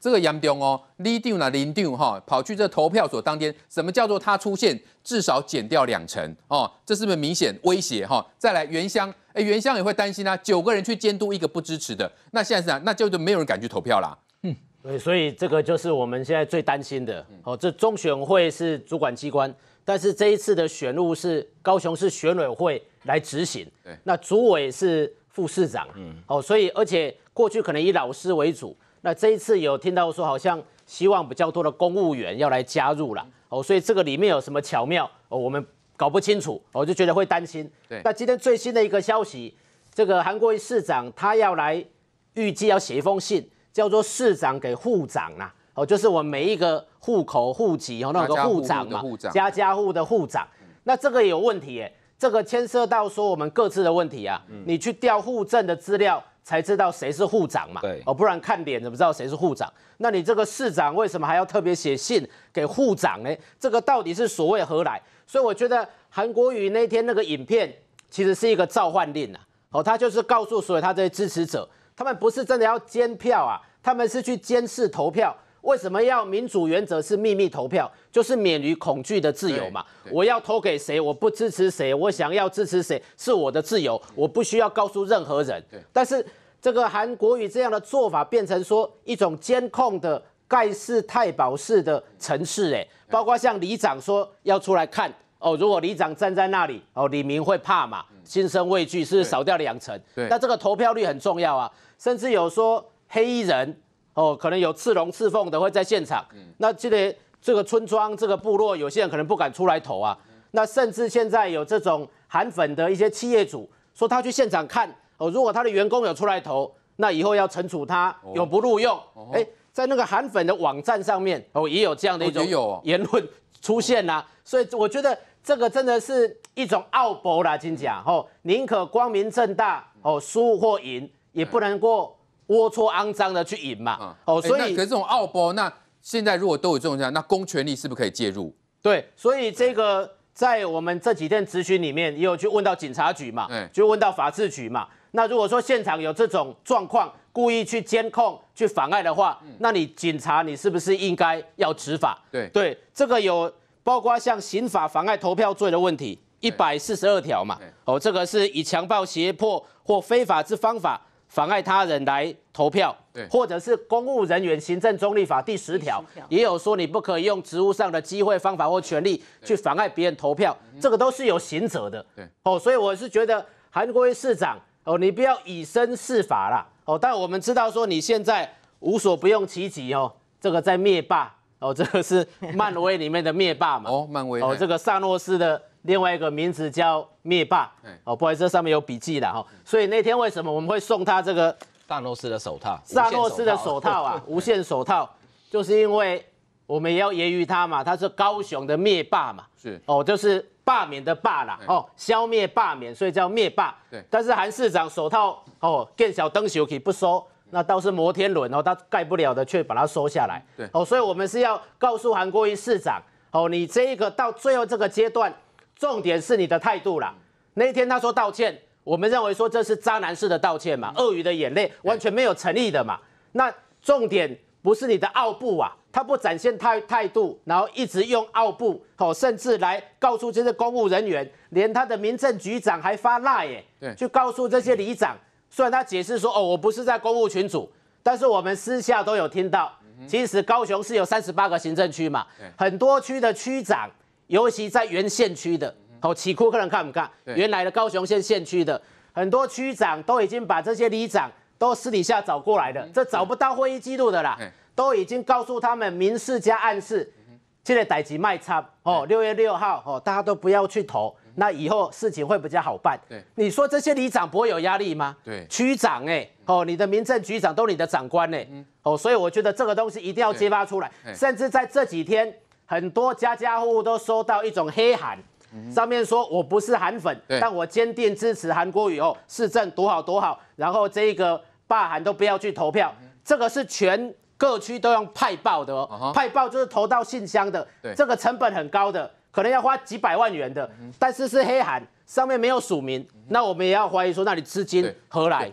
这个严重哦，李定啊林定哈跑去这投票所当天，什么叫做他出现至少减掉两成哦？这是不是明显威胁哈？再来原乡，哎，原乡也会担心啊，九个人去监督一个不支持的，那现在是啊，那就就没有人敢去投票啦。嗯，对，所以这个就是我们现在最担心的。哦，这中选会是主管机关，但是这一次的选务是高雄市选委会来执行。对，那主委是副市长。嗯，哦，所以而且过去可能以老师为主。那这一次有听到说，好像希望比较多的公务员要来加入了哦，所以这个里面有什么巧妙哦，我们搞不清楚，我就觉得会担心。对，那今天最新的一个消息，这个韩国瑜市长他要来，预计要写一封信，叫做市长给户长啦，哦，就是我们每一个户口户籍哦，那个户长嘛，家家户的户长，那这个有问题耶，这个牵涉到说我们各自的问题啊，你去调户政的资料。才知道谁是护长嘛？对哦，不然看脸怎么知道谁是护长？那你这个市长为什么还要特别写信给护长呢？这个到底是所谓何来？所以我觉得韩国瑜那天那个影片其实是一个召唤令啊！哦，他就是告诉所有他这些支持者，他们不是真的要监票啊，他们是去监视投票。为什么要民主原则是秘密投票？就是免于恐惧的自由嘛。我要投给谁，我不支持谁，我想要支持谁是我的自由，我不需要告诉任何人。但是这个韩国瑜这样的做法变成说一种监控的盖世太保式的城市，哎，包括像里长说要出来看哦，如果里长站在那里哦，李明会怕嘛，心生畏惧，是少掉两成。那这个投票率很重要啊，甚至有说黑衣人。哦，可能有刺龙刺凤的会在现场。那这个这个村庄、这个部落，有些人可能不敢出来投啊。那甚至现在有这种韩粉的一些企业主说，他去现场看哦，如果他的员工有出来投，那以后要惩处他，永不录用。哎，在那个韩粉的网站上面哦，也有这样的一种言论出现啦。所以我觉得这个真的是一种傲博啦，金甲哦，宁可光明正大哦，输或赢，也不能过。龌龊肮脏的去赢嘛，哦，所以可是这种奥波，那现在如果都有这种这样，那公权力是不是可以介入？对，所以这个在我们这几天咨询里面也有去问到警察局嘛，就问到法制局嘛。那如果说现场有这种状况，故意去监控、去妨碍的话，那你警察你是不是应该要执法？对对，这个有包括像刑法妨碍投票罪的问题，一百四十二条嘛，哦，这个是以强暴、胁迫或非法之方法。妨碍他人来投票，对，或者是公务人员行政中立法第十条也有说，你不可以用职务上的机会、方法或权利去妨碍别人投票，这个都是有刑责的。对，哦，所以我是觉得韩国瑜市长，哦，你不要以身试法啦，哦，但我们知道说你现在无所不用其极哦，这个在灭霸，哦，这个是漫威里面的灭霸嘛，哦，漫威，哦，这个萨诺斯的。另外一个名字叫灭霸，哦，不好意思，上面有笔记的哈。所以那天为什么我们会送他这个萨诺斯的手套？萨诺斯的手套啊，无限手套，就是因为我们也要揶揄他嘛，他是高雄的灭霸嘛，是哦，就是罢免的罢啦，哦，消灭罢免，所以叫灭霸。对，但是韩市长手套哦，更小灯球可以不收，那倒是摩天轮哦，他盖不了的却把它收下来。对，哦，所以我们是要告诉韩国瑜市长，哦，你这一个到最后这个阶段。重点是你的态度啦。那一天他说道歉，我们认为说这是渣男式的道歉嘛，鳄鱼的眼泪完全没有诚意的嘛。那重点不是你的傲步啊，他不展现态态度，然后一直用傲步，哦，甚至来告诉这些公务人员，连他的民政局长还发赖耶，对，去告诉这些里长。虽然他解释说，哦，我不是在公务群组，但是我们私下都有听到，其实高雄是有三十八个行政区嘛，很多区的区长。尤其在原县区的，好，起库客人看不看？原来的高雄县县区的很多区长都已经把这些里长都私底下找过来的，这找不到会议记录的啦，都已经告诉他们明示加暗示，现在逮级卖差哦，六月六号哦，大家都不要去投，那以后事情会比较好办。对，你说这些里长不会有压力吗？对，区长哎，哦，你的民政局长都你的长官哎，哦，所以我觉得这个东西一定要揭发出来，甚至在这几天。很多家家户户都收到一种黑函，上面说我不是韩粉，但我坚定支持韩国瑜哦，市政多好多好，然后这个罢韩都不要去投票，这个是全各区都用派报的哦，派报就是投到信箱的，这个成本很高的，可能要花几百万元的，但是是黑函，上面没有署名，那我们也要怀疑说，那你资金何来？